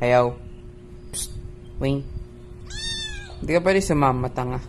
Ayaw. Psst. Wayne. Hindi ka pwede sumama, tanga.